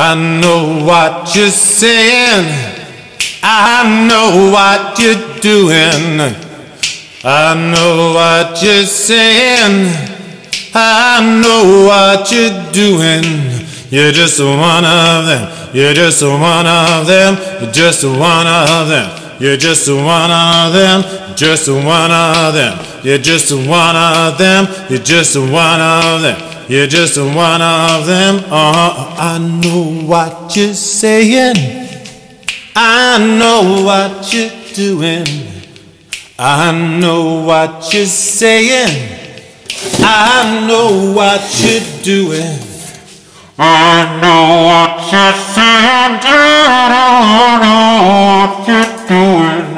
I know what you're saying. I know what you're doing. I know what you're saying. I know what you're doing. You're just one of them. You're just one of them. You're just one of them. You're just one of them. Just one of them. You're just one of them. You're just one of them. You're just one of them. Uh, I know what you're saying. I know what you're doing. I know what you're saying. I know what you're doing. I know what you're saying. I know what you're doing.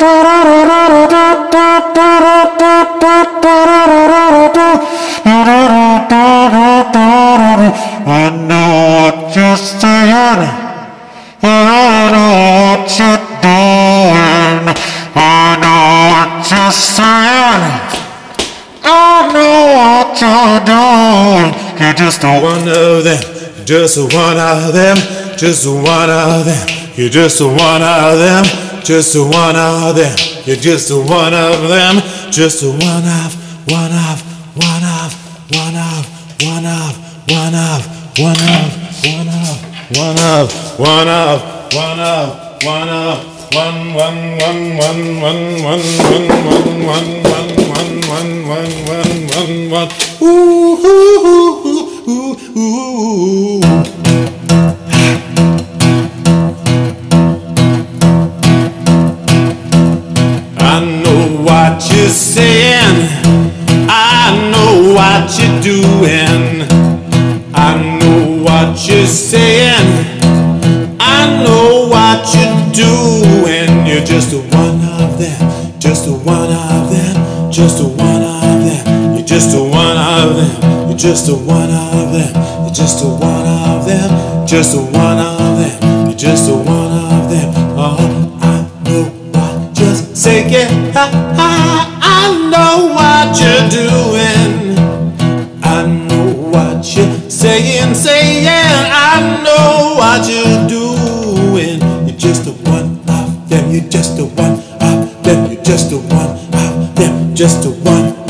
I know what you're know doing. I know what you're saying. I know what you're doing. You're just One of them. Just one of them. Just one of them. You're just one of them. Just one of them. You're just a one of them. Just a one of, one of, one of, one of, one of, one of, one of, one of, one of, one of, one of, one of. One one one one one one one one one one one one one one one one ooh ooh ooh ooh ooh what you're saying. I know what you're doing. I know what you're saying. I know what you're doing. You're just one of them. Just one of them. Just one of them. You're just one of them. You're just one of them. You're just one of them. Just one of them. You're just the one of them. You're just the one of them. Just the one